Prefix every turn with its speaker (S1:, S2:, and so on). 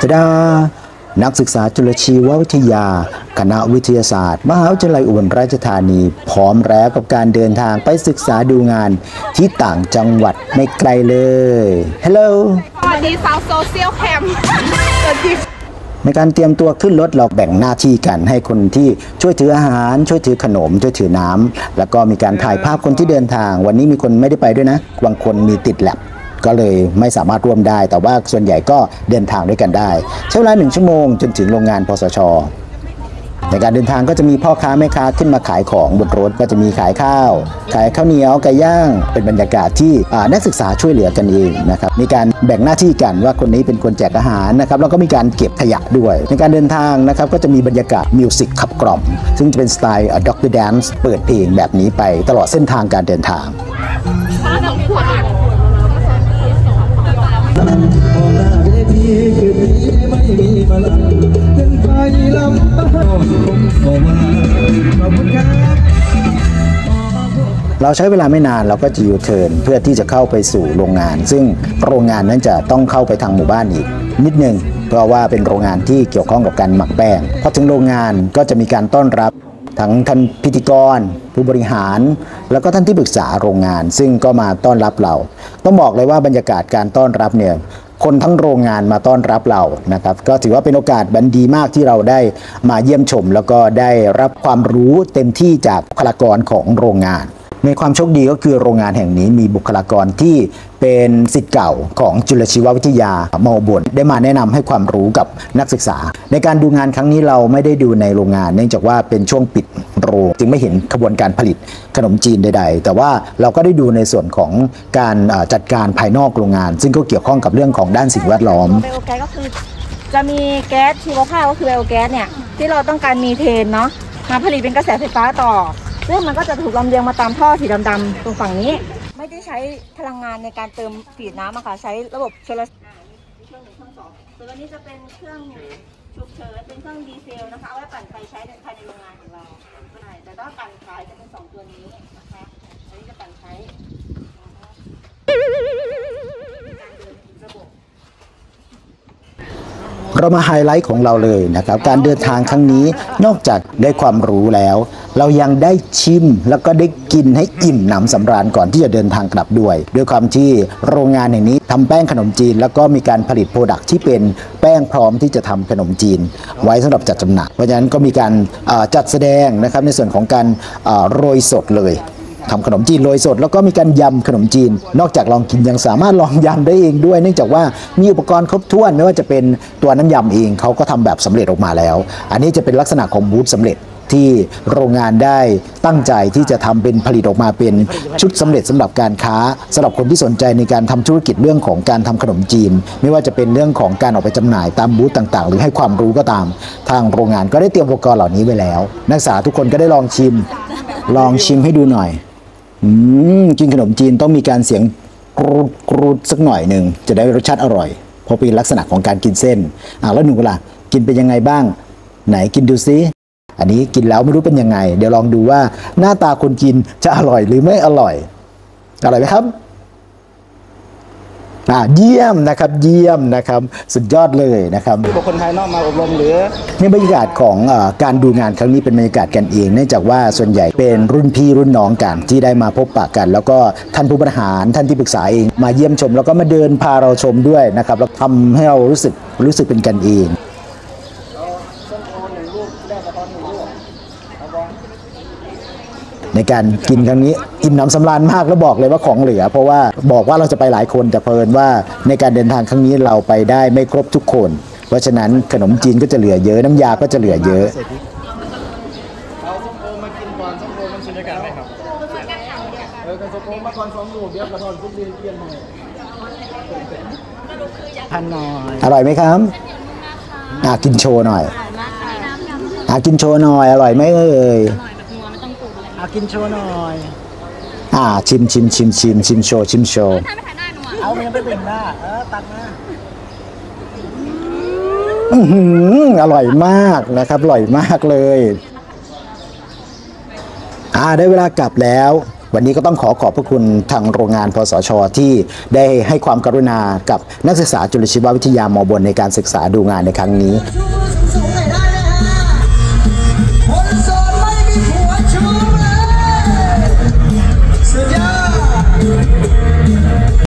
S1: ทดานักศึกษาจุลชีววิทยา คณะวิทยาศาสตร์ มหาวิทยาลัยอุบลราชธานี พร้อมแล้วกับการเดินทางไปศึกษาดูงานที่ต่างจังหวัดไม่ไกลเลยฮัลโหล
S2: สวัสดีสาวโซเชียลแคมสวัสดี
S1: ในการเตรียมตัวขึ้นรถเราแบ่งหน้าที่กันให้คนที่ช่วยถืออาหาร ช่วยถือขนม ช่วยถือน้ำแล้วก็มีการถ่ายภาพคนที่เดินทาง วันนี้มีคนไม่ได้ไปด้วยนะบางคนมีติดแล็บ ก็เลยไม่สามารถร่วมได้ แต่ว่าส่วนใหญ่ก็เดินทางด้วยกันได้ ใช้เวลาหนึ่งชั่วโมงจนถึงโรงงานพสชในการเดินทางก็จะมีพ่อค้าแม่ค้าขึ้นมาขายของบนรถก็จะมีขายข้าว ขายข้าวเหนียวไก่ย่าง เป็นบรรยากาศที่นักศึกษาช่วยเหลือกันเองนะครับมีการแบ่งหน้าที่กันว่าคนนี้เป็นคนแจกอาหารนะครับแล้วก็มีการเก็บขยะด้วย ในการเดินทางนะครับก็จะมีบรรยากาศ music ขับกล่อม ซึ่งจะเป็นสไตล์ Doctor Dance เปิดเพลงแบบนี้ไปตลอดเส้นทางการเดินทาง
S3: มองหน้าเวทีคืนนี้ไม่มีพลังขึ้นไปลำบากผมขอมาขอบคุณครับ
S1: เราใช้เวลาไม่นานเราก็จะยูเทิร์นเพื่อที่จะเข้าไปสู่โรงงาน ซึ่งโรงงานนั้นจะต้องเข้าไปทางหมู่บ้านอีก นิดนึงเพราะว่าเป็นโรงงานที่เกี่ยวข้องกับการหมักแป้งพอถึงโรงงานก็จะมีการต้อนรับ ทั้งท่านพิธีกร ผู้บริหาร แล้วก็ท่านที่ปรึกษาโรงงาน ซึ่งก็มาต้อนรับเรา ต้องบอกเลยว่าบรรยากาศการต้อนรับเนี่ยคนทั้งโรงงานมาต้อนรับเรานะครับ ก็ถือว่าเป็นโอกาสบันดีมากที่เราได้มาเยี่ยมชม แล้วก็ได้รับความรู้เต็มที่จากพลากรของโรงงาน ในความโชคดีก็คือโรงงานแห่งนี้มีบุคลากรที่เป็นสิทธิ์เก่าของจุลชีววิทยามอบนได้มาแนะนำให้ความรู้กับนักศึกษา ในการดูงานครั้งนี้เราไม่ได้ดูในโรงงาน เนื่องจากว่าเป็นช่วงปิดโรงจึงไม่เห็นขบวนการผลิตขนมจีนใด ๆ แต่ว่าเราก็ได้ดูในส่วนของการจัดการภายนอกโรงงาน ซึ่งก็เกี่ยวข้องกับเรื่องของด้านสิ่งแวดล้อม
S4: ไบโอแก๊สก็คือจะมีแก๊สชีวภาพก็คือไบโอแก๊สเนี่ยที่เราต้องการมีเทนเนาะมาผลิตเป็นกระแสไฟฟ้าต่อ ซึ่งมันก็จะถูกลำเลียงมาตามท่อสีดำๆตรงฝั่งนี้ ไม่ได้ใช้พลังงานในการเติมฟีดน้ำอะค่ะใช้ระบบโซลาร์เครื่องหนึ่งเครื่องสองส่วนอันนี้จะเป็นเครื่องฉุกเฉินเป็นเครื่องดีเซลนะคะเอาไว้ปั่นไฟใช้ในภายในโรงงานของเราใช่แต่ถ้าปั่นขายจะเป็นสองตัวนี้นะคะอันนี้จะปั่นใช้ระบบ
S1: เรามาไฮไลท์ของเราเลยนะครับ การเดินทางครั้งนี้นอกจากได้ความรู้แล้ว เรายังได้ชิมแล้วก็ได้กินให้อิ่มหนำสำราญก่อนที่จะเดินทางกลับด้วย ด้วยความที่โรงงานแห่งนี้ทำแป้งขนมจีน แล้วก็มีการผลิตโปรดักที่เป็นแป้งพร้อมที่จะทำขนมจีน ไว้สำหรับจัดจำหน่ายเพราะฉะนั้นก็มีการจัดแสดงนะครับในส่วนของการโรยสดเลยทำขนมจีนโรยสด แล้วก็มีการยำขนมจีน นอกจากลองกินยังสามารถลองยำได้เองด้วย เนื่องจากว่ามีอุปกรณ์ครบถ้วนไม่ว่าจะเป็นตัวน้ำยำเองเขาก็ทำแบบสำเร็จออกมาแล้ว อันนี้จะเป็นลักษณะของบูธสำเร็จ ที่โรงงานได้ตั้งใจที่จะทำเป็นผลิตออกมาเป็นชุดสำเร็จสำหรับการค้าสำหรับคนที่สนใจในการทำธุรกิจเรื่องของการทำขนมจีน ไม่ว่าจะเป็นเรื่องของการออกไปจำหน่ายตามบูธต่างๆ หรือให้ความรู้ก็ตาม ทางโรงงานก็ได้เตรียมอุปกรณ์เหล่านี้ไว้แล้ว นักศึกษาทุกคนก็ได้ลองชิม ลองชิมให้ดูหน่อยอืมกินขนมจีนต้องมีการเสียงกรูดกรูดสักหน่อยหนึ่งจะได้รสชาติอร่อย เพราะเป็นลักษณะของการกินเส้นอ่าแล้วหนูล่ะกินเป็นยังไงบ้าง ไหนกินดูซิ อันนี้กินแล้วไม่รู้เป็นยังไง เดี๋ยวลองดูว่าหน้าตาคนกินจะอร่อยหรือไม่อร่อย อร่อยไหมครับอ่าเยี่ยมนะครับเยี่ยมนะครับสุดยอดเลยนะครับ
S5: บุคคลภายนอกมาอบรมหรือ
S1: ในบรรยากาศของเออการดูงานครั้งนี้เป็นบรรยากาศกันเองเนื่องจากว่าส่วนใหญ่เป็นรุ่นพี่รุ่นน้องกันที่ได้มาพบปะกัน แล้วก็ท่านผู้บริหารท่านที่ปรึกษาเองมาเยี่ยมชม แล้วก็มาเดินพาเราชมด้วยนะครับแล้วทำให้เรารู้สึกรู้สึกเป็นกันเอง ในการกินครั้งนี้อิ่มหนำสำราญมากแล้วบอกเลยว่าของเหลือ เพราะว่าบอกว่าเราจะไปหลายคนแต่เพลินว่าในการเดินทางครั้งนี้เราไปได้ไม่ครบทุกคน เพราะฉะนั้นขนมจีนก็จะเหลือเยอะน้ำยาก็จะเหลือเยอะ
S5: เอาส้มโอมากินก่อนส้มโอมันสุญญากาศไหมครับเออกันส้มโอมาก่อนสองลูกเดี๋ยวกระท อนซุปเรียนเปลี่ยนใหม่พันหน่อย
S1: อร่อยไหมครับอะกินโชว์หน่อยอะกินโชว์หน่อยอร่อยไหมเอ่ย
S5: เอากินโชว์หน่อย
S1: อ่าชิมชิมชิมชิมชิมโชว์ชิมโชว์
S5: เอาเมียไปเบ่งหน้าเออตัดมา
S1: อื้อหืออร่อยมากนะครับอร่อยมากเลย อ่าได้เวลากลับแล้ว วันนี้ก็ต้องขอขอบพระคุณทางโรงงานพสช ที่ได้ให้ความกรุณากับนักศึกษาจุลชีววิทยามอบนในการศึกษาดูงานในครั้งนี้
S3: Come on.